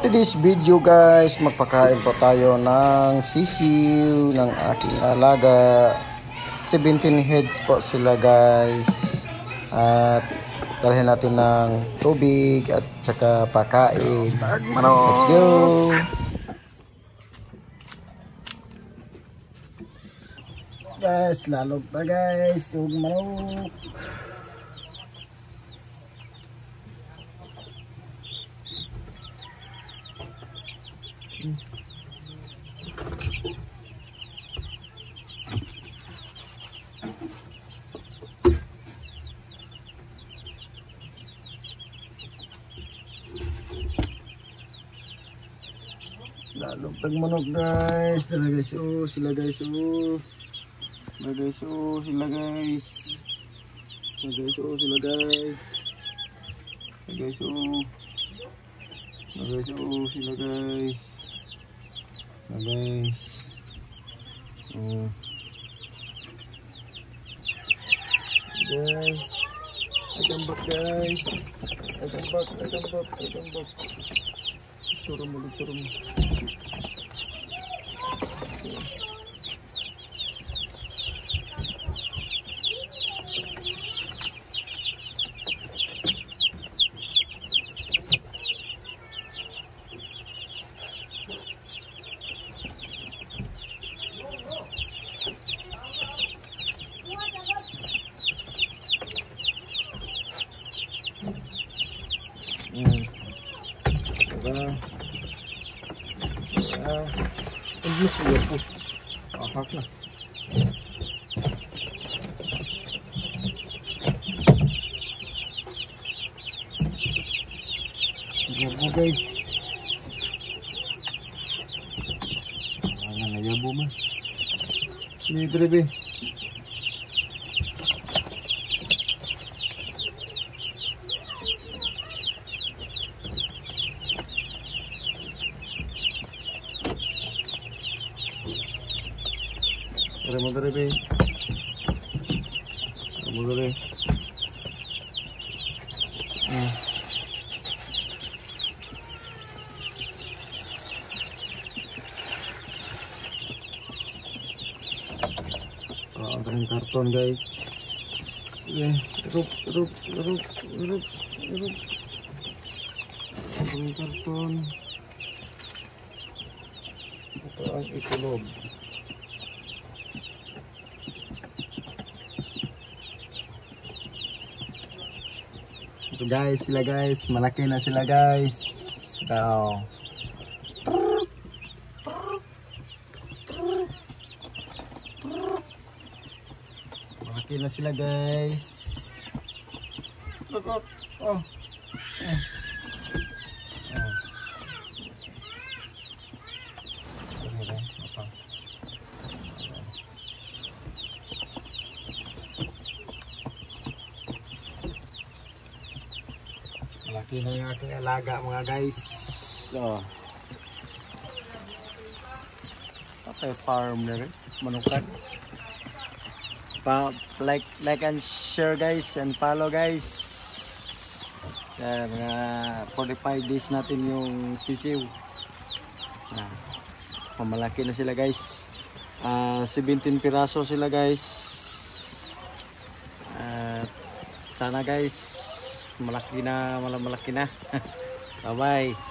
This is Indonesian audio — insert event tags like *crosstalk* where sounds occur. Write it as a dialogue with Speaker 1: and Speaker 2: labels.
Speaker 1: Today's video guys, magpakain po tayo ng sisiw ng aking alaga. 17 heads po sila guys. At dalhin natin ng tubig at saka pakain. Let's go! Guys, lalog pa guys. Yung manok. Lalog tag manok guys. Tara guys, oh, sila guys, oh. Sila guys, oh, sila guys. Sila guys, oh, sila guys. Sila guys, oh. Sila guys, oh, sila guys. Sila guys. Oh. Guys. Back guys. I come back. Turun mo, turun Undlusiyapun ahak na. Yabu guys. Ano na yabu man? Ini dribe. Hmm. Ah, ang karton guys. Okay, rup, rup, rup, rup, rup. Karton. Ito ang. Guys, sila guys. Malaki na sila guys. Daw. Malaki na sila guys. Look. Oh. Eh. Malaki na yung aking alaga mga guys. So. Okay, farm na rin. Manukan. Pa like like and share guys and follow guys. Yan, mga 45 days natin yung sisiw. Yan. Pamalaki na sila guys. Ah, 17 piraso sila guys. At sana guys malaki na, malaki na. *laughs* Bye bye.